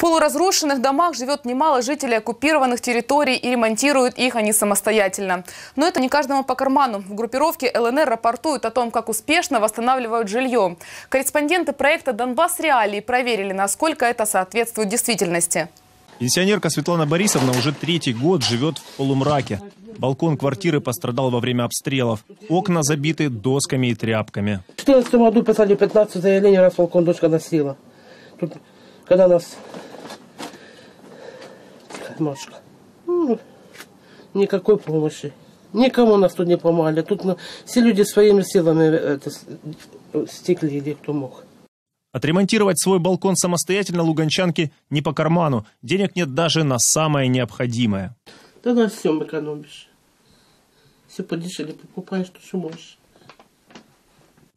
полуразрушенных домах живет немало жителей оккупированных территорий и ремонтируют их они самостоятельно. Но это не каждому по карману. В группировке ЛНР рапортуют о том, как успешно восстанавливают жилье. Корреспонденты проекта «Донбасс Реалии» проверили, насколько это соответствует действительности. Пенсионерка Светлана Борисовна уже третий год живет в полумраке. Балкон квартиры пострадал во время обстрелов. Окна забиты досками и тряпками. В 2014 году писали 15 заявлений, раз балкон дочка носила. Тут, когда нас... Машка. Ну, Никакой помощи. Никому нас тут не помогали. Тут ну, все люди своими силами это, с- стекли или кто мог. Отремонтировать свой балкон самостоятельно луганчанке не по карману. Денег нет даже на самое необходимое. Да на всем экономишь. Все подешевле покупаешь, то что можешь.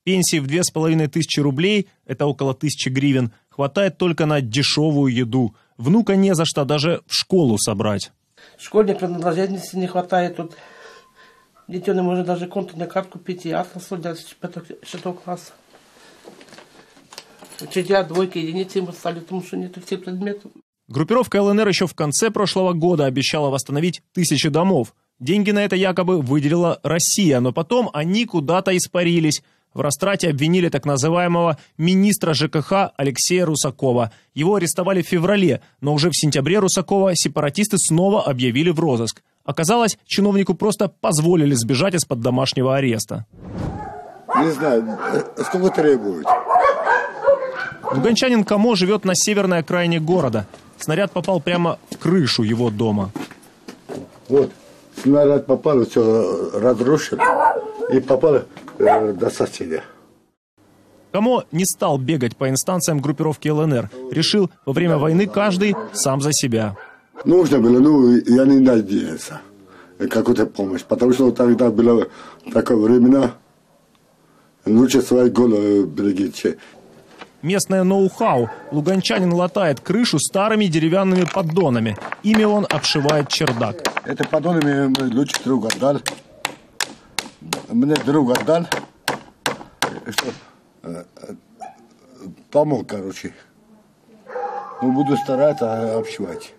Пенсии в две с половиной тысячи рублей, это около тысячи гривен, хватает только на дешевую еду. Внука не за что даже в школу собрать. Школьной принадлежности не хватает. Тут детей может даже контурную карту купить и атлас для шестого класса. Учителя двойки, единицы им стали, потому что нет всех предметов. Группировка ЛНР еще в конце прошлого года обещала восстановить тысячи домов. Деньги на это якобы выделила Россия, но потом они куда-то испарились. В растрате обвинили так называемого министра ЖКХ Алексея Русакова. Его арестовали в феврале, но уже в сентябре Русакова сепаратисты снова объявили в розыск. Оказалось, чиновнику просто позволили сбежать из-под домашнего ареста. Не знаю, э, сколько требуют. Луганчанин Камо живет на северной окраине города. Снаряд попал прямо в крышу его дома. Вот, снаряд попал, все разрушил и попал э, до соседа. Камо не стал бегать по инстанциям группировки ЛНР. Решил, во время войны каждый сам за себя. Нужно было, ну, я не надеялся, э, какую-то помощь, потому что тогда было такое времена, лучше свои головы берегите. Местное ноу-хау. Луганчанин латает крышу старыми деревянными поддонами. Ими он обшивает чердак. Это подон мне лучше друг отдал. Мне друг отдал, э, что э, э, помог, короче. Ну, буду стараться обшивать,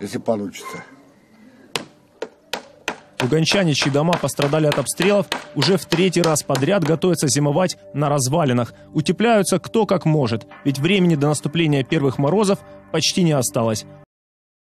если получится. Луганчане, чьи дома пострадали от обстрелов, уже в третий раз подряд готовятся зимовать на развалинах. Утепляются кто как может, ведь времени до наступления первых морозов почти не осталось.